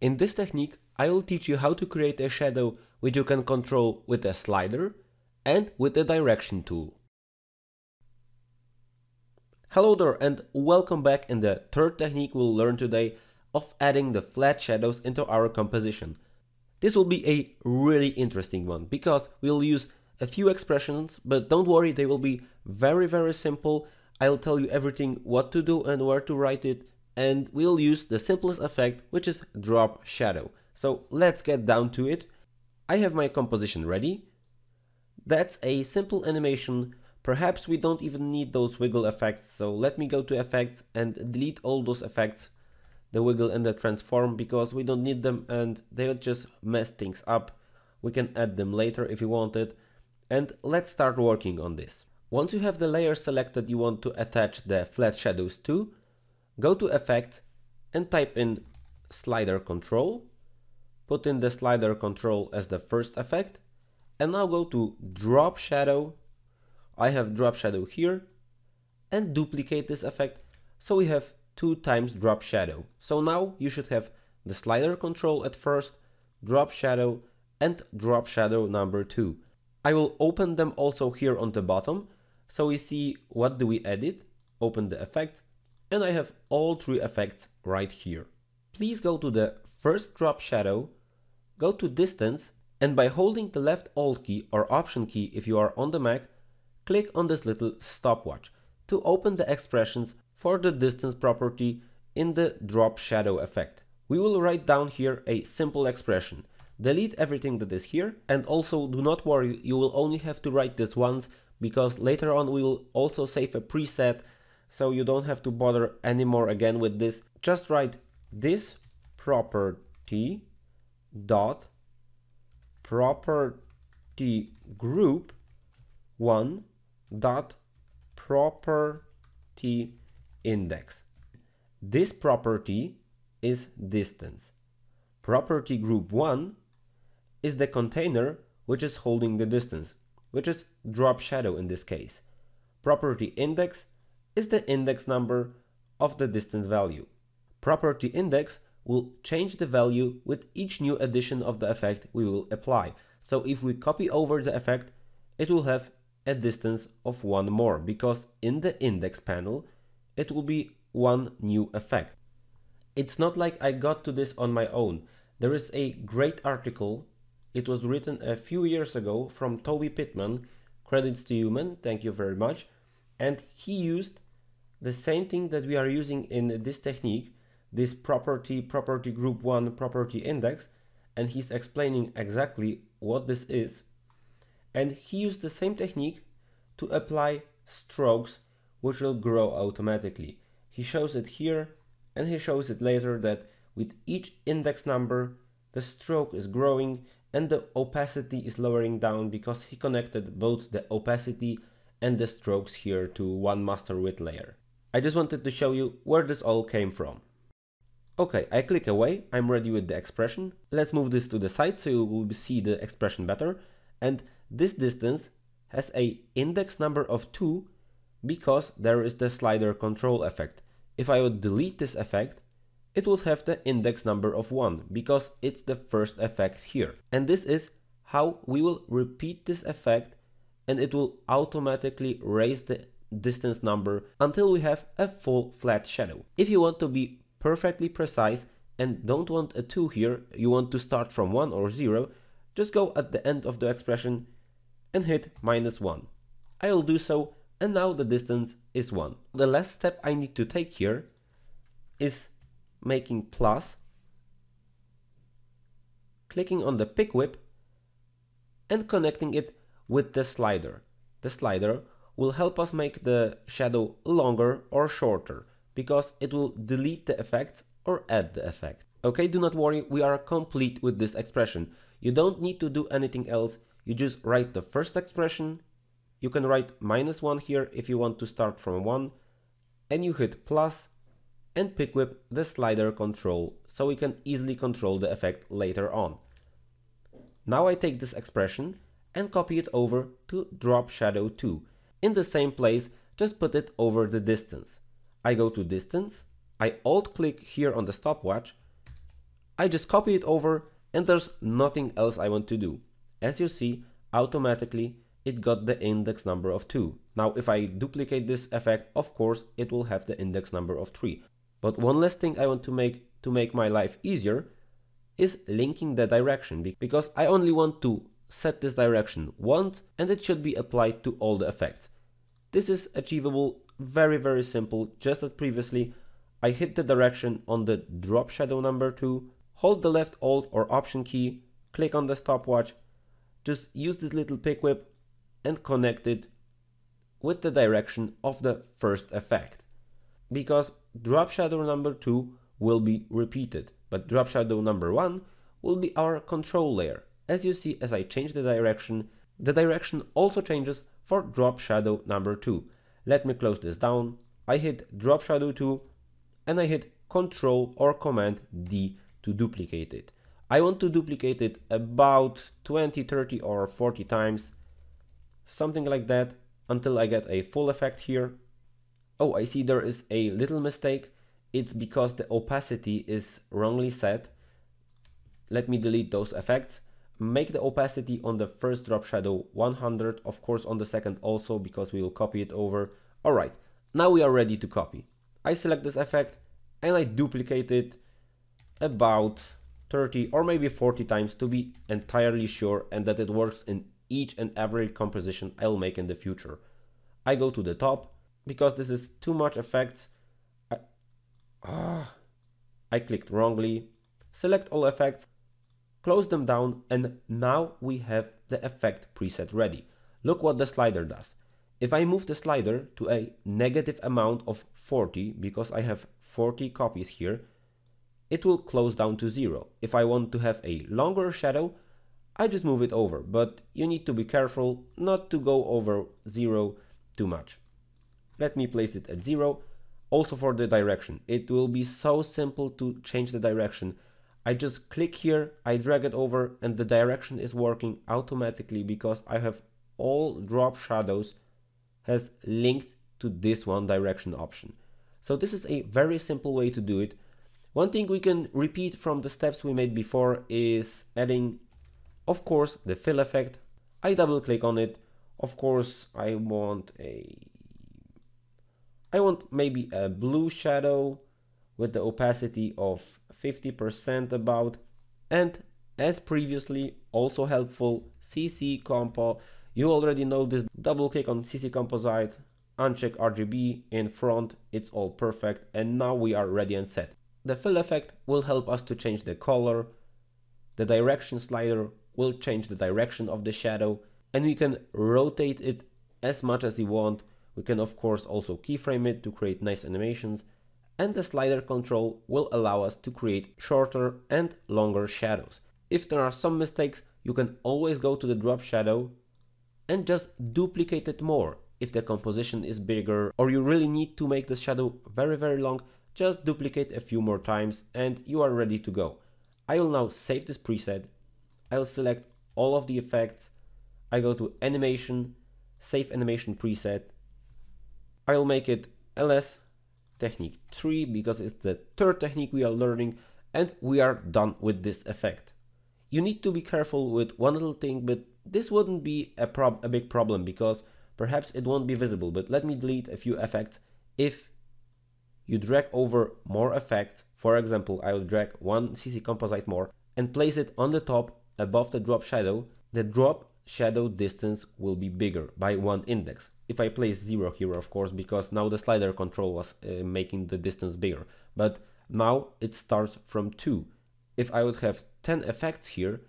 In this technique, I will teach you how to create a shadow which you can control with a slider and with the direction tool. Hello there and welcome back in the third technique we'll learn today of adding the flat shadows into our composition. This will be a really interesting one because we'll use a few expressions, but don't worry, they will be very, very simple. I'll tell you everything what to do and where to write it, and we'll use the simplest effect, which is drop shadow. So let's get down to it. I have my composition ready. That's a simple animation. Perhaps we don't even need those wiggle effects, so let me go to effects and delete all those effects, the wiggle and the transform, because we don't need them and they'll just mess things up. We can add them later if you wanted. And let's start working on this. Once you have the layer selected you want to attach the flat shadows to, go to Effect and type in Slider Control, put in the Slider Control as the first effect, and now go to Drop Shadow. I have Drop Shadow here, and duplicate this effect, so we have two times Drop Shadow. So now you should have the Slider Control at first, Drop Shadow, and Drop Shadow number two. I will open them also here on the bottom. So we see what do we edit, open the effects, and I have all three effects right here. Please go to the first drop shadow, go to distance, and by holding the left Alt key or Option key if you are on the Mac, click on this little stopwatch to open the expressions for the distance property in the drop shadow effect. We will write down here a simple expression delete everything that is here and also do not worry you will only have to write this once because later on we will also save a preset so you don't have to bother anymore again with this. Just write this property dot property group 1 dot property index. This property is distance. Property group 1 is the container which is holding the distance, which is drop shadow in this case. Property index is the index number of the distance value. Property index will change the value with each new addition of the effect we will apply. So if we copy over the effect, it will have a distance of one more because in the index panel, it will be one new effect. It's not like I got to this on my own. There is a great article it was written a few years ago from Toby Pittman. Credits to Human, thank you very much. And he used the same thing that we are using in this technique, this property, property group 1, property index, and he's explaining exactly what this is. And he used the same technique to apply strokes which will grow automatically. He shows it here and he shows it later that with each index number the stroke is growing and the opacity is lowering down because he connected both the opacity and the strokes here to one master width layer. I just wanted to show you where this all came from. Okay, I click away, I'm ready with the expression. Let's move this to the side so you will see the expression better. And this distance has a index number of 2 because there is the slider control effect. If I would delete this effect, it would have the index number of 1 because it's the first effect here. And this is how we will repeat this effect and it will automatically raise the distance number until we have a full flat shadow. If you want to be perfectly precise and don't want a 2 here, you want to start from 1 or 0, just go at the end of the expression and hit minus 1. I will do so and now the distance is 1. The last step I need to take here is making plus, clicking on the pick whip and connecting it with the slider. The slider will help us make the shadow longer or shorter because it will delete the effect or add the effect. Okay, do not worry, we are complete with this expression. You don't need to do anything else, you just write the first expression, you can write minus 1 here if you want to start from 1, and you hit plus and pick whip the slider control so we can easily control the effect later on. Now I take this expression and copy it over to drop shadow 2. In the same place, just put it over the distance. I go to distance, I alt click here on the stopwatch, I just copy it over and there's nothing else I want to do. As you see, automatically it got the index number of 2. Now if I duplicate this effect, of course it will have the index number of 3. But one last thing I want to make to make my life easier is linking the direction because I only want to set this direction once and it should be applied to all the effects. This is achievable very very simple just as previously I hit the direction on the drop shadow number 2, hold the left alt or option key, click on the stopwatch, just use this little pick whip and connect it with the direction of the first effect. Because drop shadow number 2 will be repeated, but drop shadow number 1 will be our control layer. As you see, as I change the direction, the direction also changes for drop shadow number 2. Let me close this down. I hit drop shadow 2 and I hit Control or Command D to duplicate it. I want to duplicate it about 20, 30 or 40 times, something like that, until I get a full effect here. Oh, I see there is a little mistake. It's because the opacity is wrongly set. Let me delete those effects. Make the opacity on the first drop shadow 100, of course on the second also because we will copy it over. Alright, now we are ready to copy. I select this effect and I duplicate it about 30 or maybe 40 times to be entirely sure and that it works in each and every composition I'll make in the future. I go to the top because this is too much effects. I, ah, I clicked wrongly. Select all effects close them down and now we have the effect preset ready. Look what the slider does. If I move the slider to a negative amount of 40, because I have 40 copies here, it will close down to zero. If I want to have a longer shadow, I just move it over, but you need to be careful not to go over zero too much. Let me place it at zero. Also for the direction, it will be so simple to change the direction. I just click here, I drag it over and the direction is working automatically because I have all drop shadows has linked to this one direction option. So this is a very simple way to do it. One thing we can repeat from the steps we made before is adding, of course, the fill effect. I double click on it. Of course, I want a, I want maybe a blue shadow with the opacity of 50% about. And as previously also helpful CC Compo. You already know this double click on CC Composite uncheck RGB in front it's all perfect and now we are ready and set. The fill effect will help us to change the color the direction slider will change the direction of the shadow and we can rotate it as much as we want. We can of course also keyframe it to create nice animations and the slider control will allow us to create shorter and longer shadows. If there are some mistakes, you can always go to the drop shadow and just duplicate it more. If the composition is bigger or you really need to make the shadow very very long, just duplicate a few more times and you are ready to go. I will now save this preset. I'll select all of the effects. I go to animation, save animation preset. I'll make it ls technique 3 because it's the third technique we are learning and we are done with this effect. You need to be careful with one little thing but this wouldn't be a, prob a big problem because perhaps it won't be visible. But let me delete a few effects. If you drag over more effects for example I will drag one CC composite more and place it on the top above the drop shadow the drop shadow distance will be bigger by one index if I place 0 here of course because now the slider control was uh, making the distance bigger. But now it starts from 2 if I would have 10 effects here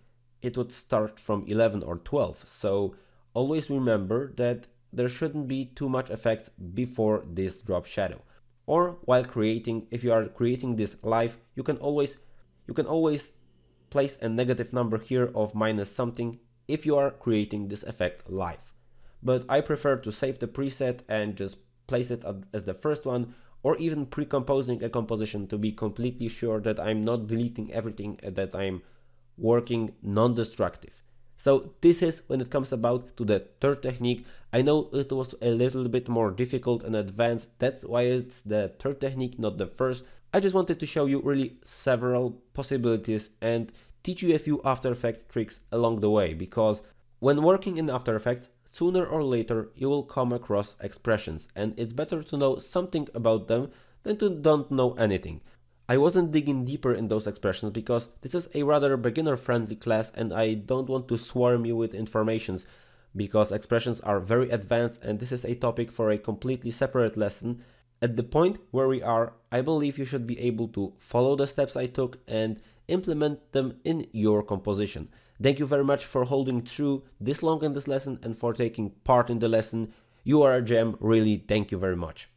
it would start from 11 or 12 so always remember that there shouldn't be too much effects before this drop shadow. Or while creating if you are creating this live you can always you can always place a negative number here of minus something if you are creating this effect live but I prefer to save the preset and just place it as the first one or even pre-composing a composition to be completely sure that I'm not deleting everything that I'm working non-destructive. So this is when it comes about to the third technique. I know it was a little bit more difficult and advanced. That's why it's the third technique, not the first. I just wanted to show you really several possibilities and teach you a few After Effects tricks along the way because when working in After Effects, sooner or later you will come across expressions and it's better to know something about them than to don't know anything. I wasn't digging deeper in those expressions because this is a rather beginner friendly class and I don't want to swarm you with informations because expressions are very advanced and this is a topic for a completely separate lesson. At the point where we are, I believe you should be able to follow the steps I took and implement them in your composition. Thank you very much for holding through this long in this lesson and for taking part in the lesson. You are a gem, really, thank you very much.